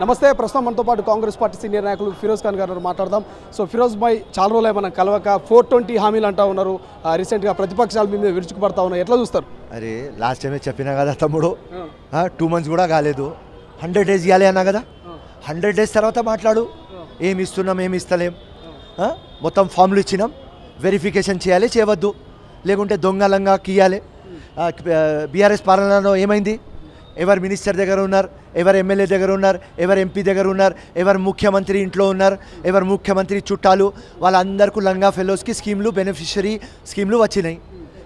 నమస్తే ప్రస్తుతం మనతో పాటు కాంగ్రెస్ పార్టీ సీనియర్ నాయకులు ఫిరోజ్ ఖాన్ గారు మాట్లాడదాం. సో ఫిరోజ్ భాయ్ చాలా రోజులే మనం కలవక ఫోర్ ట్వంటీ హామీలు అంటా ఉన్నారు. రీసెంట్గా ప్రతిపక్షాలు మీ మీద విరుచుకుపడతా ఉన్నాయి ఎట్లా చూస్తారు? అరే లాస్ట్ టైమే చెప్పినా కదా తమ్ముడు. టూ మంత్స్ కూడా కాలేదు. హండ్రెడ్ డేస్ ఇవ్వాలి అన్నా కదా? హండ్రెడ్ డేస్ తర్వాత మాట్లాడు. ఏమి ఇస్తున్నాం ఏమి ఇస్తలేం? మొత్తం ఫామ్లు ఇచ్చినాం. వెరిఫికేషన్ చేయాలి చేయవద్దు. లేకుంటే దొంగలంగా కీయాలి. బీఆర్ఎస్ పాలనలో ఏమైంది? ఎవరు మినిస్టర్ దగ్గర ఉన్నారు ఎవరు ఎమ్మెల్యే దగ్గర ఉన్నారు ఎవరు ఎంపీ దగ్గర ఉన్నారు ఎవరు ముఖ్యమంత్రి ఇంట్లో ఉన్నారు ఎవరు ముఖ్యమంత్రి చుట్టాలు వాళ్ళందరికీ లంగా ఫెలోస్కి స్కీమ్లు బెనిఫిషరీ స్కీమ్లు వచ్చినాయి.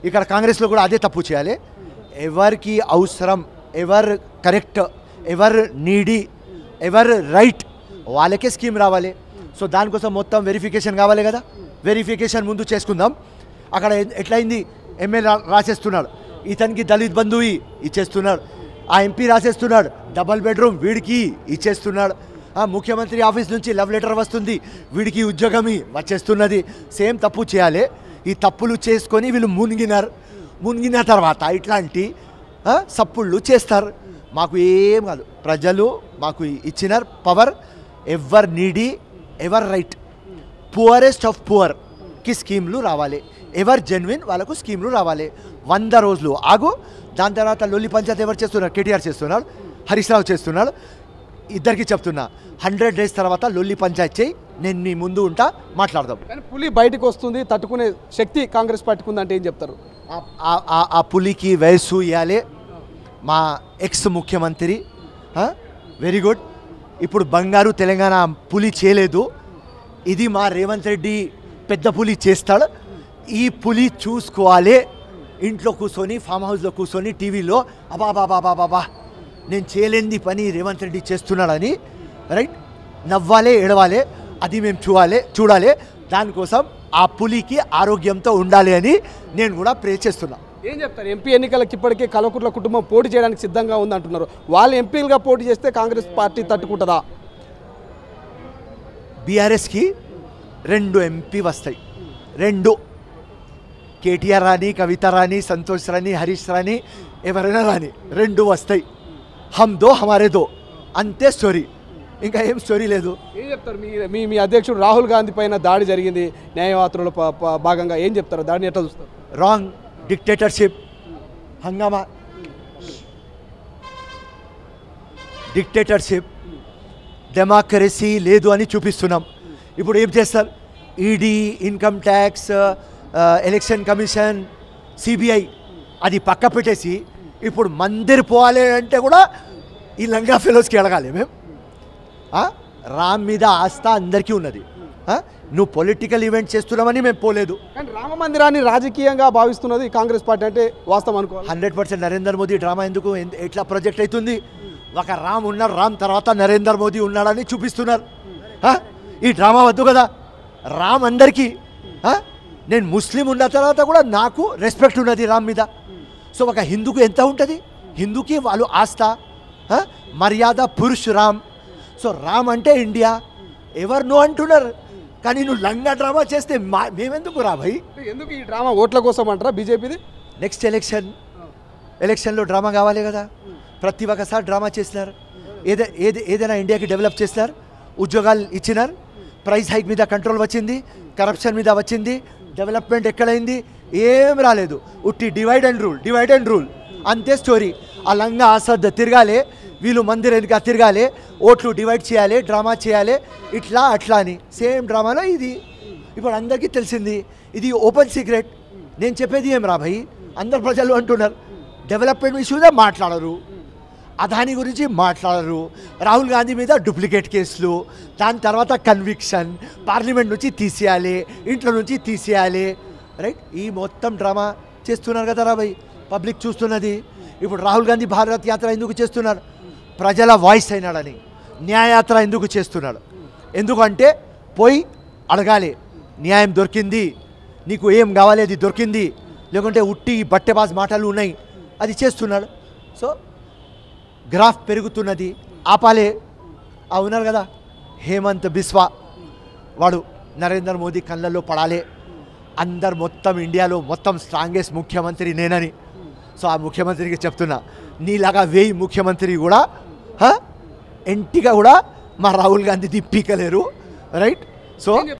ఇక్కడ కాంగ్రెస్లో కూడా అదే తప్పు చేయాలి. ఎవరికి అవసరం ఎవరు కరెక్ట్ ఎవరు నీడీ ఎవరు రైట్ వాళ్ళకే స్కీమ్ రావాలి. సో దానికోసం మొత్తం వెరిఫికేషన్ కావాలి కదా. వెరిఫికేషన్ ముందు చేసుకుందాం. అక్కడ ఎట్లయింది? ఎమ్మెల్యే రాసేస్తున్నాడు. ఇతనికి దళిత్ బంధువు ఇచ్చేస్తున్నాడు ఆ ఎంపీ రాసేస్తున్నాడు. డబల్ బెడ్రూమ్ వీడికి ఇచ్చేస్తున్నాడు. ఆ ముఖ్యమంత్రి ఆఫీస్ నుంచి లవ్ లెటర్ వస్తుంది. వీడికి ఉద్యోగమి వచ్చేస్తున్నది. సేమ్ తప్పు చేయాలి. ఈ తప్పులు చేసుకొని వీళ్ళు మునిగినారు. మునిగిన తర్వాత ఇట్లాంటి సప్పుళ్ళు చేస్తారు. మాకు ఏం కాదు. ప్రజలు మాకు ఇచ్చిన power. Ever needy ever right. Poorest of పువర్కి స్కీమ్లు రావాలి. ఎవర్ జెన్విన్ వాళ్ళకు స్కీమ్లు రావాలి. వంద రోజులు. ఆగు. దాని తర్వాత లొల్లి పంచాయతీ ఎవరు చేస్తున్నారు? కేటీఆర్ చేస్తున్నాడు హరీష్ రావు చేస్తున్నాడు ఇద్దరికి చెప్తున్నా. హండ్రెడ్ డేస్ తర్వాత లొల్లి పంచాయతీ చేయి. నేను నీ ముందు ఉంటా. మాట్లాడదాం. కానీ పులి బయటకు వస్తుంది తట్టుకునే శక్తి కాంగ్రెస్ పార్టీకి ఉందంటే ఏం చెప్తారు? ఆ పులికి వయస్సు ఇవ్వాలి మా ఎక్స్ ముఖ్యమంత్రి వెరీ గుడ్ ఇప్పుడు బంగారు తెలంగాణ పులి చేయలేదు. ఇది మా రేవంత్ రెడ్డి పెద్ద పులి చేస్తాడు. ఈ పులి చూసుకోవాలి. ఇంట్లో కూర్చొని ఫామ్ హౌస్లో కూర్చొని టీవీలో అబా బాబా బాబా బా నేను చేయలేని పని రేవంత్ రెడ్డి చేస్తున్నాడని రైట్? నవ్వాలే ఏడవాలే అది మేము చూడాలి చూడాలి. దానికోసం ఆ పులికి ఆరోగ్యంతో ఉండాలి అని నేను కూడా ప్రే చేస్తున్నా. ఏం చెప్తారు? ఎంపీ ఎన్నికలకు ఇప్పటికే కలవకుట్ల కుటుంబం పోటీ చేయడానికి సిద్ధంగా ఉంది అంటున్నారు వాళ్ళు ఎంపీలుగా పోటీ చేస్తే కాంగ్రెస్ పార్టీ తట్టుకుంటుందా? బీఆర్ఎస్కి రెండు ఎంపీ వస్తాయి. రెండు కేటీఆర్ రాని కవిత రాని సంతోష్ రాని హరీష్ రాని ఎవరైనా రాని రెండు వస్తాయి. హమ్ దో హమారే దో. అంతే స్టోరీ ఇంకా ఏం స్టోరీ లేదు. ఏం చెప్తారు? మీ మీ మీ అధ్యక్షుడు రాహుల్ గాంధీ పైన దాడి జరిగింది న్యాయవాత్రుల భాగంగా ఏం చెప్తారు? దాడిని ఎట్లా చూస్తారు? రాంగ్ డిక్టేటర్షిప్ హంగామా? డిక్టేటర్షిప్ డెమోక్రసీ లేదు అని చూపిస్తున్నాం. ఇప్పుడు ఏం చేస్తారు? ED income tax election commission CBI అది పక్క పెట్టేసి ఇప్పుడు మందిర్ పోవాలి అంటే కూడా ఈ లంగా ఫెలోస్కి అడగాలి మేము? రామ్ మీద ఆస్థ అందరికీ ఉన్నది? నువ్వు పొలిటికల్ ఈవెంట్ చేస్తున్నామని మేము పోలేదు కానీ రామ మందిరాన్ని రాజకీయంగా భావిస్తున్నది కాంగ్రెస్ పార్టీ అంటే వాస్తవం అనుకోవాలి hundred percent Narender Modi drama ఎందుకు ఎందు- ఎట్లా ప్రొజెక్ట్ అవుతుంది ఒక రామ్ ఉన్నాడు రామ్ తర్వాత నరేందర్ మోదీ ఉన్నాడని చూపిస్తున్నారు? ఈ డ్రామా వద్దు కదా రామ్ అందరికీ? నేను ముస్లిం ఉన్న తర్వాత కూడా నాకు రెస్పెక్ట్ ఉన్నది రామ్ మీద. సో ఒక హిందూకు ఎంత ఉంటుంది? హిందూకి వాళ్ళు ఆస్థ? మర్యాద పురుష్ రామ్. సో రామ్ అంటే ఇండియా. ఎవరు నో అంటున్నారు? కానీ నువ్వు లంగా డ్రామా చేస్తే మా మేమెందుకు రా భయ్? ఎందుకు ఈ డ్రామా ఓట్ల కోసం అంటారా బీజేపీది? నెక్స్ట్ ఎలక్షన్ ఎలక్షన్లో డ్రామా కావాలి కదా. ప్రతి ఒక్కసారి డ్రామా చేసినారు. ఏదే ఏది ఏదైనా ఇండియాకి డెవలప్ చేసినారు. ఉద్యోగాలు ఇచ్చినారు. ప్రైస్ హైక్ మీద కంట్రోల్ వచ్చింది. కరప్షన్ మీద వచ్చింది. డెవలప్మెంట్ ఎక్కడైంది? ఏం రాలేదు. ఉట్టి divide and rule divide and rule అంతే స్టోరీ ఆ లంగా ఆసద్ తిరగాలి వీళ్ళు మందిర్ వెనుక తిరగాలి ఓట్లు డివైడ్ చేయాలి డ్రామా చేయాలి ఇట్లా అట్లా అని. సేమ్ డ్రామాలో ఇది. ఇప్పుడు అందరికీ తెలిసింది ఇది ఓపెన్ సీక్రెట్. నేను చెప్పేది ఏం రా భయ్? అందరు ప్రజలు అంటున్నారు డెవలప్మెంట్ ఇష్యూదే మాట్లాడరు. అదాని గురించి మాట్లాడరు. రాహుల్ గాంధీ మీద డూప్లికేట్ కేసులు. దాని తర్వాత కన్విక్షన్ పార్లమెంట్ నుంచి తీసేయాలి. ఇంట్లో నుంచి తీసేయాలి. రైట్? ఈ మొత్తం డ్రామా చేస్తున్నారు కదా రాబాయ్. పబ్లిక్ చూస్తున్నది. ఇప్పుడు రాహుల్ గాంధీ భారత్ యాత్ర ఎందుకు చేస్తున్నారు? ప్రజల వాయిస్ అయినాడని. న్యాయయాత్ర ఎందుకు చేస్తున్నాడు ఎందుకంటే పోయి అడగాలి. న్యాయం దొరికింది. నీకు ఏం కావాలి అది దొరికింది. లేకుంటే ఉట్టి బట్టెబాజ్ మాటలు ఉన్నాయి. అది చేస్తున్నాడు సో గ్రాఫ్ పెరుగుతున్నది. ఆపాలే. ఆ ఉన్నారు కదా? హేమంత్ బిస్వా. వాడు నరేంద్ర మోదీ కళ్ళల్లో పడాలి. అందరు మొత్తం ఇండియాలో మొత్తం స్ట్రాంగెస్ట్ ముఖ్యమంత్రి నేనని. సో ఆ ముఖ్యమంత్రికి చెప్తున్నా. నీలాగా వేయి ముఖ్యమంత్రి కూడా ఎంటిగా కూడా మా రాహుల్ గాంధీ తిప్పికలేరు రైట్? సో